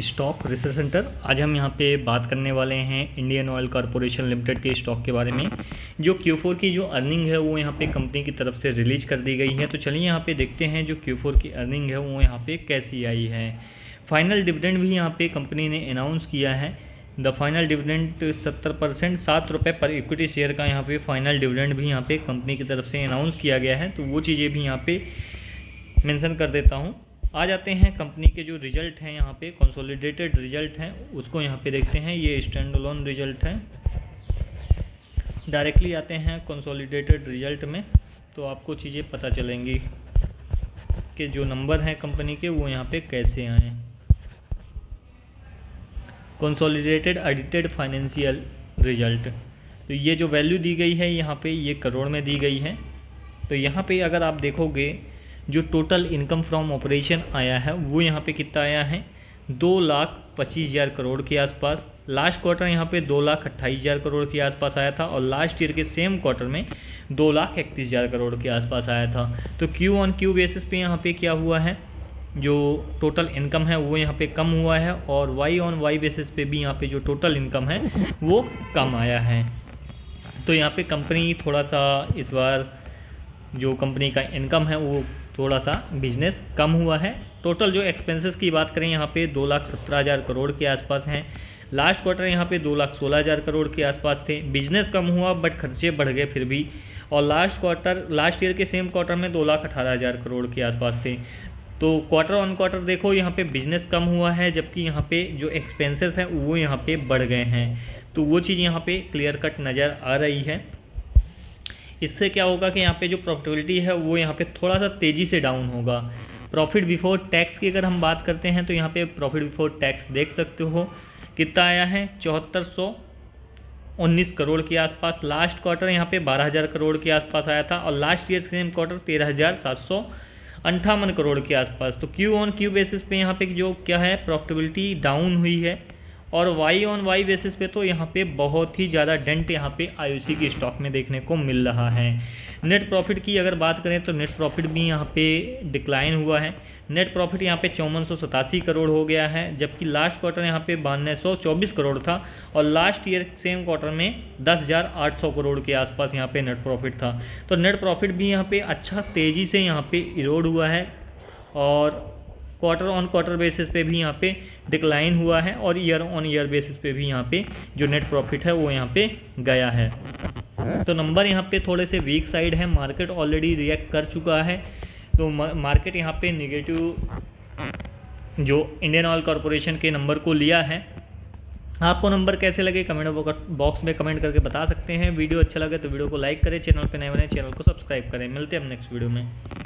Stock research centre. आज हम यहाँ पे बात करने वाले हैं इंडियन ऑयल कॉरपोरेशन लिमिटेड के स्टॉक के बारे में, जो Q4 की जो अर्निंग है वो यहाँ पे कंपनी की तरफ़ से रिलीज़ कर दी गई है। तो चलिए यहाँ पे देखते हैं जो Q4 की अर्निंग है वो यहाँ पे कैसी आई है। फाइनल डिविडेंड भी यहाँ पे कंपनी ने अनाउंस किया है। द फाइनल डिविडेंड सत्तर परसेंट, सात रुपये पर इक्विटी शेयर का यहाँ पे फाइनल डिविडेंड भी यहाँ पे कंपनी की तरफ़ से अनाउंस किया गया है। तो वो चीज़ें भी यहाँ पे मेंशन कर देता हूँ। आ जाते हैं कंपनी के जो रिज़ल्ट हैं यहाँ पे कंसोलिडेटेड रिज़ल्ट हैं, उसको यहाँ पे देखते हैं, ये स्टैंड लोन रिज़ल्ट है। डायरेक्टली आते हैं कंसोलिडेटेड रिज़ल्ट में तो आपको चीज़ें पता चलेंगी कि जो नंबर हैं कंपनी के, वो यहाँ पे कैसे आए कंसोलिडेटेड एडिटेड फाइनेंशियल रिज़ल्ट तो ये जो वैल्यू दी गई है, यहाँ पे ये करोड़ में दी गई है। तो यहाँ पे अगर आप देखोगे जो टोटल इनकम फ्रॉम ऑपरेशन आया है, वो यहाँ पे कितना आया है? दो लाख पच्चीस हज़ार करोड़ के आसपास। लास्ट क्वार्टर यहाँ पे दो लाख अट्ठाईस हज़ार करोड़ के आसपास आया था और लास्ट ईयर के सेम क्वार्टर में दो लाख इकतीस हज़ार करोड़ के आसपास आया था। तो क्यू ऑन क्यू बेसिस पे यहाँ पे क्या हुआ है? जो टोटल इनकम है, वो यहाँ पे कम हुआ है और वाई ऑन वाई बेसिस पे भी यहाँ पे जो टोटल इनकम है, वो कम आया है। तो यहाँ पे कंपनी थोड़ा सा इस बार जो कंपनी का इनकम है, वो थोड़ा सा बिज़नेस कम हुआ है। टोटल जो एक्सपेंसेस की बात करें, यहाँ पे दो लाख सत्रह हज़ार करोड़ के आसपास हैं। लास्ट क्वार्टर यहाँ पे दो लाख सोलह हज़ार करोड़ के आसपास थे। बिज़नेस कम हुआ बट खर्चे बढ़ गए फिर भी। और लास्ट क्वार्टर लास्ट ईयर के सेम क्वार्टर में दो लाख अठारह हज़ार करोड़ के आसपास थे। तो क्वार्टर ऑन क्वार्टर देखो, यहाँ पे बिज़नेस कम हुआ है, जबकि यहाँ पे जो एक्सपेंसेस हैं, वो यहाँ पे बढ़ गए हैं। तो वो चीज़ यहाँ पे क्लियर कट नज़र आ रही है। इससे क्या होगा कि यहाँ पे जो प्रॉफिटेबिलिटी है, वो यहाँ पे थोड़ा सा तेज़ी से डाउन होगा। प्रॉफिट बिफोर टैक्स की अगर हम बात करते हैं तो यहाँ पे प्रॉफिट बिफोर टैक्स देख सकते हो। कितना आया है? चौहत्तर सौ उन्नीस करोड़ के आसपास। लास्ट क्वार्टर यहाँ पे बारह हज़ार करोड़ के आसपास आया था और लास्ट ईयर सेम क्वार्टर तेरह हज़ार सात सौ अंठावन करोड़ के आसपास। तो क्यू ऑन क्यू बेसिस पे यहाँ पे जो क्या है? प्रॉफिटेबिलिटी डाउन हुई है। और वाई ऑन वाई बेसिस पे तो यहाँ पे बहुत ही ज़्यादा डेंट यहाँ पे आईओसी की स्टॉक में देखने को मिल रहा है। नेट प्रॉफिट की अगर बात करें तो नेट प्रॉफिट भी यहाँ पे डिक्लाइन हुआ है। नेट प्रॉफिट यहाँ पे चौवन सौ सतासी करोड़ हो गया है, जबकि लास्ट क्वार्टर यहाँ पे बानवे सौ चौबीस करोड़ था और लास्ट ईयर सेम क्वार्टर में दस हज़ार आठ सौ करोड़ के आसपास यहाँ पे नेट प्रॉफिट था। तो नेट प्रॉफिट भी यहाँ पे अच्छा तेज़ी से यहाँ पे इरोड हुआ है और क्वार्टर ऑन क्वार्टर बेसिस पे भी यहाँ पे डिक्लाइन हुआ है और ईयर ऑन ईयर बेसिस पे भी यहाँ पे जो नेट प्रॉफिट है वो यहाँ पे गया है। तो नंबर यहाँ पे थोड़े से वीक साइड है मार्केट ऑलरेडी रिएक्ट कर चुका है। तो मार्केट यहाँ पे निगेटिव जो इंडियन ऑयल कॉरपोरेशन के नंबर को लिया है। आपको नंबर कैसे लगे कमेंट बॉक्स में कमेंट करके बता सकते हैं। वीडियो अच्छा लगे तो वीडियो को लाइक करें चैनल पर नए बने चैनल को सब्सक्राइब करें। मिलते हैं हम नेक्स्ट वीडियो में।